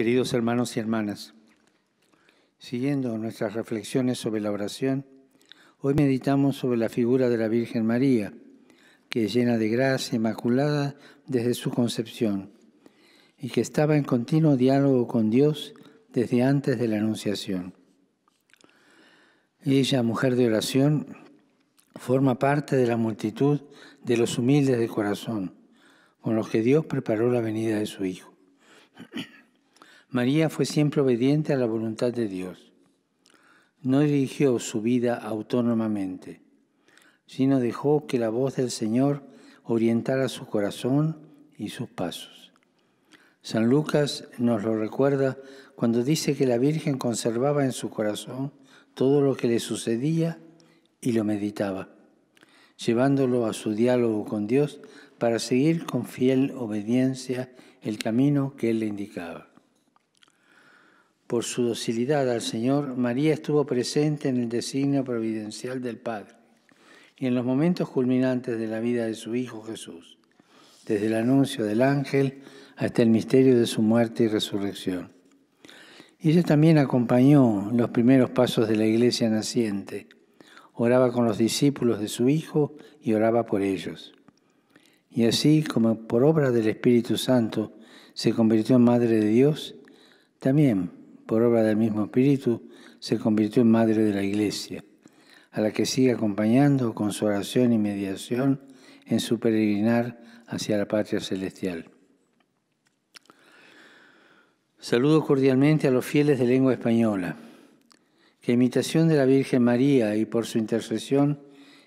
Queridos hermanos y hermanas, siguiendo nuestras reflexiones sobre la oración, hoy meditamos sobre la figura de la Virgen María, que es llena de gracia, inmaculada desde su concepción, y que estaba en continuo diálogo con Dios desde antes de la Anunciación. Ella, mujer de oración, forma parte de la multitud de los humildes de corazón, con los que Dios preparó la venida de su Hijo. María fue siempre obediente a la voluntad de Dios. No dirigió su vida autónomamente, sino dejó que la voz del Señor orientara su corazón y sus pasos. San Lucas nos lo recuerda cuando dice que la Virgen conservaba en su corazón todo lo que le sucedía y lo meditaba, llevándolo a su diálogo con Dios para seguir con fiel obediencia el camino que Él le indicaba. Por su docilidad al Señor, María estuvo presente en el designio providencial del Padre y en los momentos culminantes de la vida de su Hijo Jesús, desde el anuncio del ángel hasta el misterio de su muerte y resurrección. Ella también acompañó los primeros pasos de la iglesia naciente. Oraba con los discípulos de su Hijo y oraba por ellos. Y así como por obra del Espíritu Santo se convirtió en Madre de Dios, también por obra del mismo Espíritu, se convirtió en Madre de la Iglesia, a la que sigue acompañando con su oración y mediación en su peregrinar hacia la patria celestial. Saludo cordialmente a los fieles de lengua española. Que imitación de la Virgen María y por su intercesión,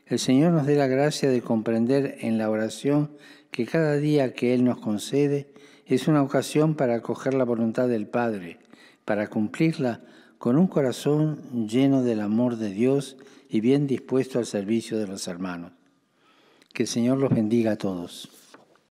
el Señor nos dé la gracia de comprender en la oración que cada día que Él nos concede es una ocasión para acoger la voluntad del Padre para cumplirla con un corazón lleno del amor de Dios y bien dispuesto al servicio de los hermanos. Que el Señor los bendiga a todos.